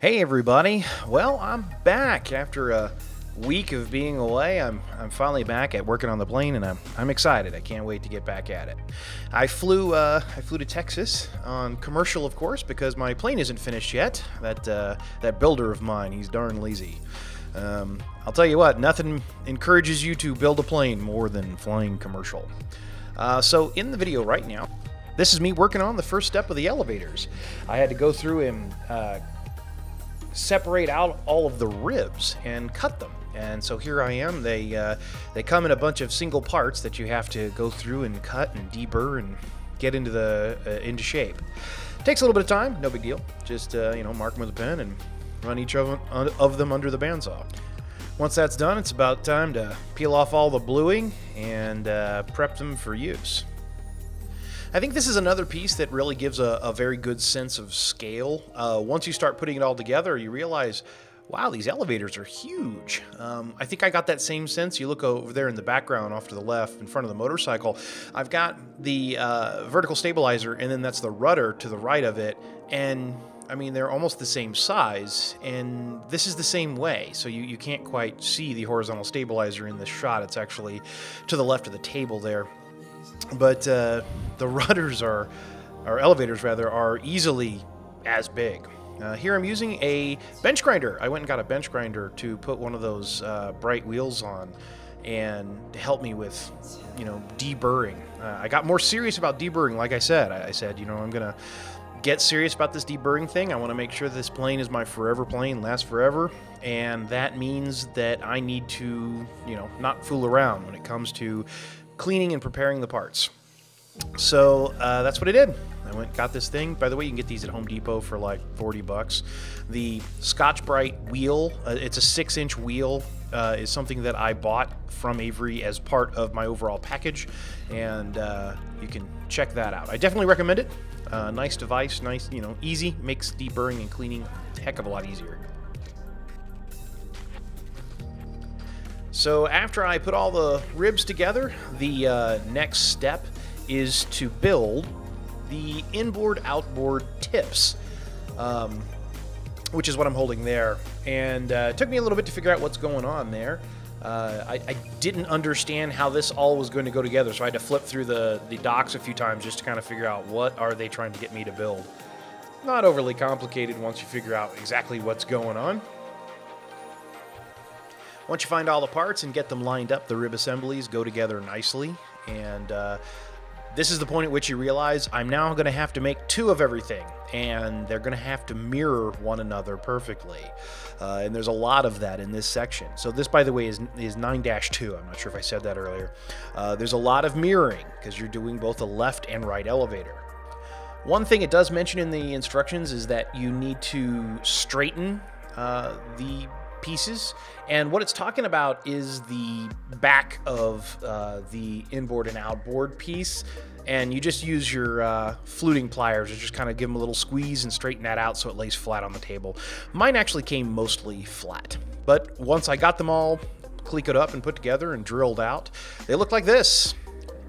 Hey everybody. Well, I'm back after a week of being away. I'm I'm finally back at working on the plane and I'm I'm excited. I can't wait to get back at it. I flew uh, I flew to Texas on commercial of course because my plane isn't finished yet. That uh, that builder of mine, he's darn lazy. Um, I'll tell you what, nothing encourages you to build a plane more than flying commercial. Uh, so in the video right now, this is me working on the first step of the elevators. I had to go through and uh, separate out all of the ribs and cut them. And so here I am. They uh, they come in a bunch of single parts that you have to go through and cut and deburr and get into the uh, into shape. Takes a little bit of time, no big deal. Just uh, you know, mark them with a pen and run each of them, of them under the bandsaw. Once that's done, it's about time to peel off all the bluing and uh, prep them for use. I think this is another piece that really gives a, a very good sense of scale. Uh, once you start putting it all together, you realize, wow, these elevators are huge. Um, I think I got that same sense. You look over there in the background off to the left in front of the motorcycle. I've got the uh, vertical stabilizer, and then that's the rudder to the right of it. And I mean, they're almost the same size, and this is the same way. So you, you can't quite see the horizontal stabilizer in this shot. It's actually to the left of the table there. But uh, the rudders are, or elevators rather, are easily as big. Uh, here I'm using a bench grinder. I went and got a bench grinder to put one of those uh, bright wheels on and to help me with, you know, deburring. Uh, I got more serious about deburring. Like I said, I, I said, you know, I'm going to get serious about this deburring thing. I want to make sure this plane is my forever plane, lasts forever. And that means that I need to, you know, not fool around when it comes to cleaning and preparing the parts. So uh, that's what I did. I went got this thing. By the way, you can get these at Home Depot for like 40 bucks. The Scotch-Brite wheel, uh, it's a six inch wheel, uh, is something that I bought from Avery as part of my overall package. And uh, you can check that out. I definitely recommend it. Uh, nice device, nice, you know, easy, makes deburring and cleaning a heck of a lot easier. So after I put all the ribs together, the uh, next step is to build the inboard outboard tips, um, which is what I'm holding there. And uh, it took me a little bit to figure out what's going on there. Uh, I, I, didn't understand how this all was going to go together, so I had to flip through the, the docs a few times just to kind of figure out what are they trying to get me to build. Not overly complicated once you figure out exactly what's going on. Once you find all the parts and get them lined up, the rib assemblies go together nicely. And uh, this is the point at which you realize I'm now going to have to make two of everything, and they're going to have to mirror one another perfectly. Uh, and there's a lot of that in this section. So this, by the way, is, is 9-2. I'm not sure if I said that earlier. Uh, there's a lot of mirroring because you're doing both a left and right elevator. One thing it does mention in the instructions is that you need to straighten uh, the pieces. And what it's talking about is the back of uh, the inboard and outboard piece. And you just use your uh, fluting pliers to just kind of give them a little squeeze and straighten that out so it lays flat on the table. Mine actually came mostly flat. But once I got them all clecoed up and put together and drilled out, they look like this.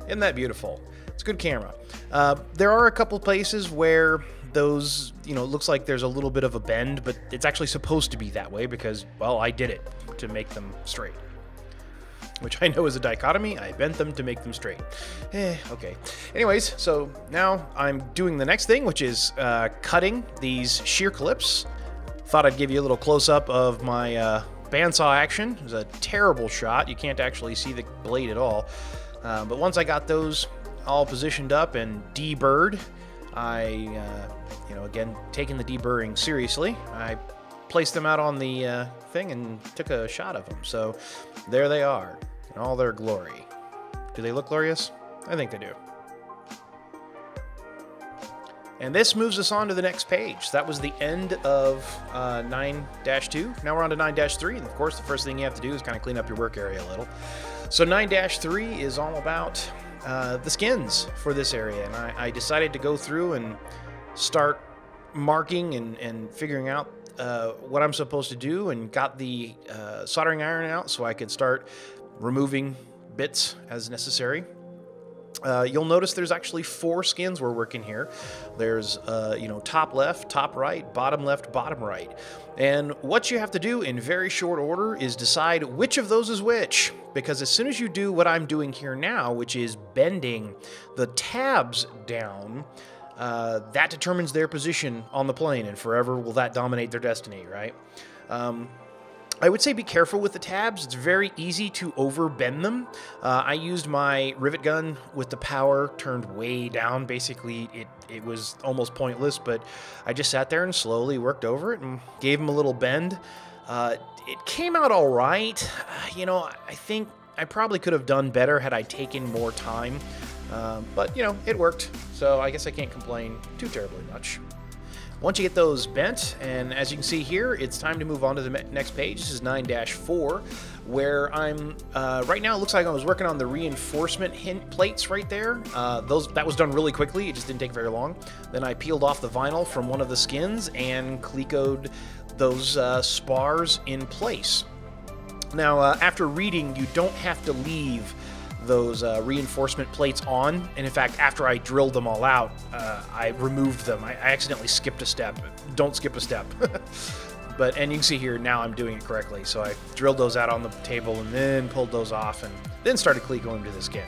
Isn't that beautiful? It's a good camera. Uh, there are a couple places where those, you know, it looks like there's a little bit of a bend, but it's actually supposed to be that way because, well, I did it to make them straight. Which I know is a dichotomy. I bent them to make them straight. Eh, okay. Anyways, so now I'm doing the next thing, which is uh, cutting these shear clips. Thought I'd give you a little close up of my uh, bandsaw action. It was a terrible shot. You can't actually see the blade at all. Uh, but once I got those all positioned up and deburred, I, uh, you know, again, taking the deburring seriously, I placed them out on the uh, thing and took a shot of them. So there they are in all their glory. Do they look glorious? I think they do. And this moves us on to the next page. That was the end of 9-2. Uh, now we're on to 9-3. And of course, the first thing you have to do is kind of clean up your work area a little. So 9-3 is all about uh, the skins for this area, and I, I, decided to go through and start marking and, and figuring out uh, what I'm supposed to do, and got the uh, soldering iron out so I could start removing bits as necessary. Uh, you'll notice there's actually four skins we're working here. There's, uh, you know, top left, top right, bottom left, bottom right. And what you have to do in very short order is decide which of those is which. Because as soon as you do what I'm doing here now, which is bending the tabs down, uh, that determines their position on the plane, and forever will that dominate their destiny, right? Um, I would say be careful with the tabs. It's very easy to overbend them. Uh, I used my rivet gun with the power turned way down. Basically, it, it was almost pointless, but I just sat there and slowly worked over it and gave them a little bend. Uh, it came out all right. Uh, you know, I think I probably could have done better had I taken more time. Um, but, you know, it worked. So I guess I can't complain too terribly much. Once you get those bent, and as you can see here, it's time to move on to the next page. This is 9-4, where I'm, uh, right now it looks like I was working on the reinforcement hinge plates right there. Uh, those That was done really quickly, it just didn't take very long. Then I peeled off the vinyl from one of the skins and clecoed those uh, spars in place. Now, uh, after reading, you don't have to leave those uh, reinforcement plates on. And in fact, after I drilled them all out, uh, I removed them. I, I, accidentally skipped a step. Don't skip a step. but, and you can see here, now I'm doing it correctly. So I drilled those out on the table and then pulled those off and then started going to the skin.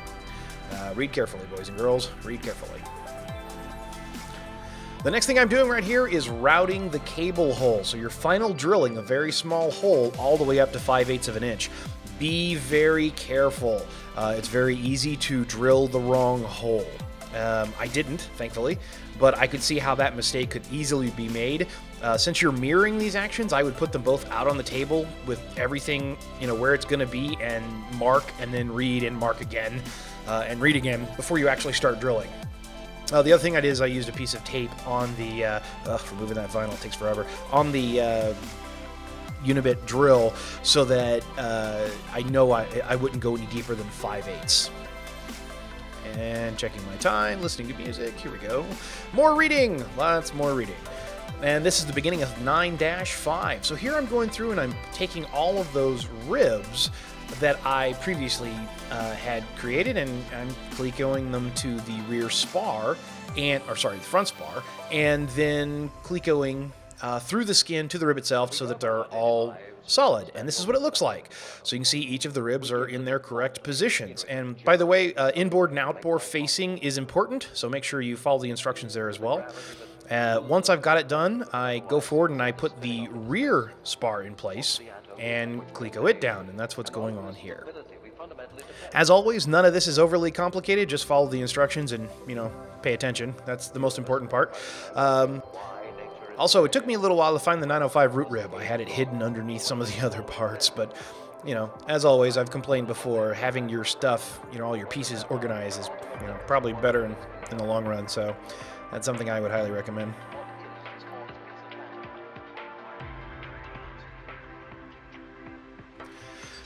Uh, read carefully, boys and girls. Read carefully. The next thing I'm doing right here is routing the cable hole. So your final drilling a very small hole all the way up to 5 eighths of an inch. Be very careful. Uh, it's very easy to drill the wrong hole. Um, I didn't, thankfully, but I could see how that mistake could easily be made. Uh, since you're mirroring these actions, I would put them both out on the table with everything, you know, where it's going to be and mark and then read and mark again uh, and read again before you actually start drilling. Uh, the other thing I did is I used a piece of tape on the, uh, ugh, removing that vinyl takes forever, on the uh, unibit drill so that uh, I know I, I wouldn't go any deeper than 5 eighths. And checking my time, listening to music. Here we go. More reading. Lots more reading. And this is the beginning of 9-5. So here I'm going through and I'm taking all of those ribs that I previously uh, had created and I'm clecoing them to the rear spar and or sorry the front spar and then clecoing uh, through the skin to the rib itself so that they're all solid. And this is what it looks like. So you can see each of the ribs are in their correct positions. And by the way, uh, inboard and outboard facing is important, so make sure you follow the instructions there as well. Uh, once I've got it done, I go forward and I put the rear spar in place and cleco it down, and that's what's going on here. As always, none of this is overly complicated. Just follow the instructions and, you know, pay attention. That's the most important part. Um, also, it took me a little while to find the 905 root rib. I had it hidden underneath some of the other parts, but you know, as always, I've complained before, having your stuff, you know, all your pieces organized is, you know, probably better in, in the long run. So that's something I would highly recommend.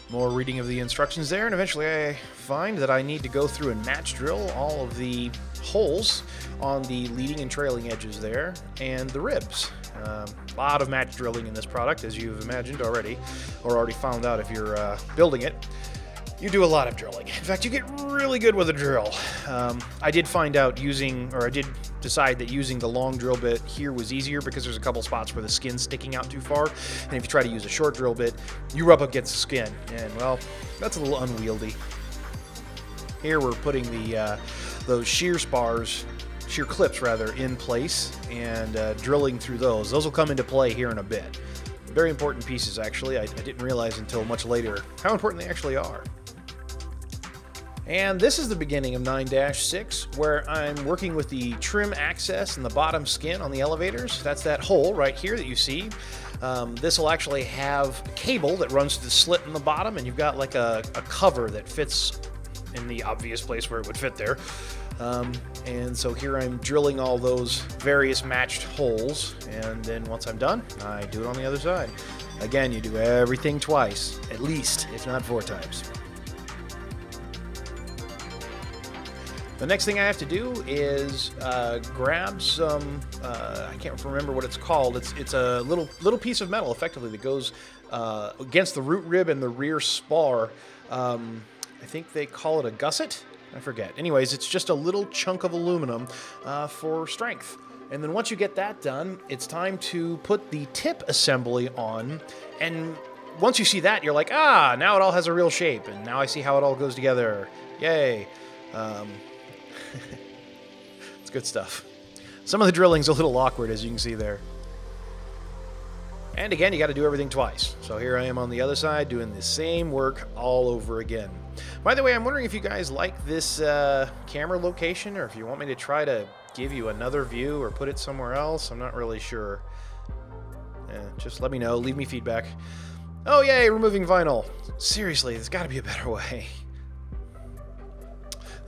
More reading of the instructions there, and eventually I find that I need to go through and match drill all of the holes on the leading and trailing edges there, and the ribs. A um, lot of match drilling in this product, as you've imagined already, or already found out if you're uh, building it you do a lot of drilling. In fact, you get really good with a drill. Um, I did find out using, or I did decide that using the long drill bit here was easier because there's a couple spots where the skin's sticking out too far. And if you try to use a short drill bit, you rub up against the skin. And, well, that's a little unwieldy. Here we're putting the uh, those shear spars, shear clips rather, in place and uh, drilling through those. Those will come into play here in a bit. Very important pieces, actually. I, I didn't realize until much later how important they actually are. And this is the beginning of 9-6 where I'm working with the trim access and the bottom skin on the elevators. That's that hole right here that you see. Um, this will actually have a cable that runs to the slit in the bottom and you've got like a, a cover that fits in the obvious place where it would fit there. Um, and so here I'm drilling all those various matched holes and then once I'm done I do it on the other side. Again you do everything twice, at least, if not four times. The next thing I have to do is uh, grab some, uh, I can't remember what it's called. It's, it's a little, little piece of metal, effectively, that goes uh, against the root rib and the rear spar. Um, I think they call it a gusset. I forget. Anyways, it's just a little chunk of aluminum uh, for strength. And then once you get that done, it's time to put the tip assembly on. And once you see that, you're like, ah, now it all has a real shape. And now I see how it all goes together. Yay. Um, it's good stuff. Some of the drilling's a little awkward, as you can see there. And again, you got to do everything twice. So here I am on the other side doing the same work all over again. By the way, I'm wondering if you guys like this uh, camera location or if you want me to try to give you another view or put it somewhere else. I'm not really sure. Eh, just let me know. Leave me feedback. Oh, yay, removing vinyl. Seriously, there's got to be a better way.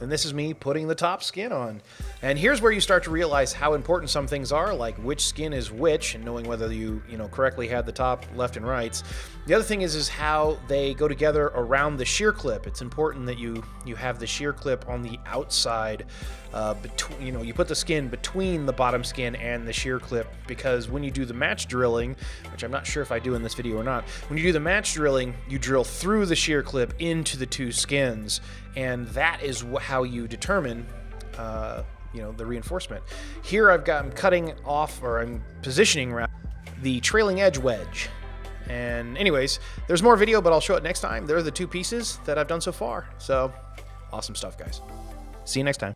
And this is me putting the top skin on. And here's where you start to realize how important some things are, like which skin is which, and knowing whether you, you know, correctly had the top left and rights. The other thing is is how they go together around the shear clip. It's important that you you have the shear clip on the outside, uh, between you know you put the skin between the bottom skin and the shear clip because when you do the match drilling, which I'm not sure if I do in this video or not, when you do the match drilling, you drill through the shear clip into the two skins, and that is how you determine. Uh, you know the reinforcement. Here I've got I'm cutting off or I'm positioning around the trailing edge wedge. And anyways, there's more video, but I'll show it next time. There are the two pieces that I've done so far. So awesome stuff, guys. See you next time.